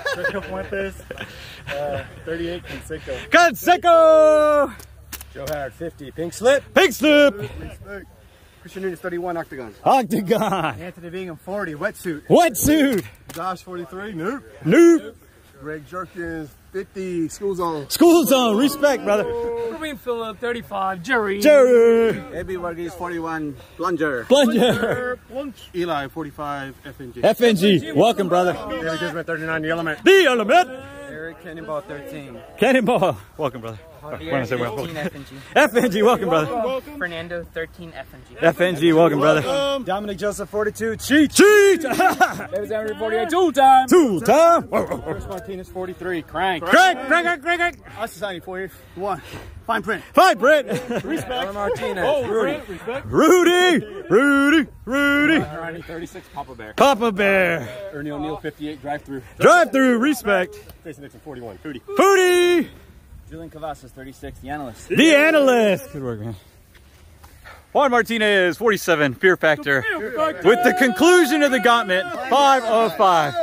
Sergio Fuentes, uh, 38 Conseco. Conseco! Joe Howard, 50 Pink Slip. Pink slip! Christian Nunes, 31 Octagon. Octagon! Anthony Bingham, 40 Wetsuit. Wetsuit! Josh, 43 Nope. Nope! Greg Jerkins, 50 School Zone. School zone, respect, brother. Rubin Phillip, 35. Jerry. Jerry! Abby Varghese, 41 Plunger. Plunger! Eli, 45 FNG. FNG, welcome, brother. David Guzman, 39 The Element. The element! Eric Cannonball, 13. Cannonball, welcome, brother. When I say welcome. 18 FNG. FNG, welcome, brother. Fernando, 13 FNG. FNG, welcome, brother. Dominic Joseph, 42 Cheat. Cheat! David Emery, 48. Two time. Two time! Chris Martinez, 43 Crank. Crank, crank, crank, crank! Us Society, 41 Fine Print. Fight, Brent! Respect. Martinez. Oh, Rudy. Respect. Rudy! Rudy! Rudy! Ronnie, 36 Papa Bear. Papa Bear! Ernie O'Neil, 58 Drive Through. Drive through, respect. Jason Nixon, 41 Foodie. Foodie! Julian Cavazos, 36 The Analyst. The analyst. Good work, man. Juan Martinez, 47, Fear Factor. With the conclusion of the gauntlet, 5 of 5.